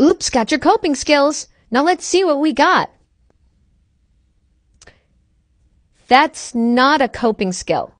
Oops, got your coping skills. Now let's see what we got. That's not a coping skill.